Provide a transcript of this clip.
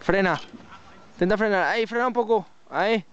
Frena. Intenta frenar. Ahí, frena un poco. Ahí.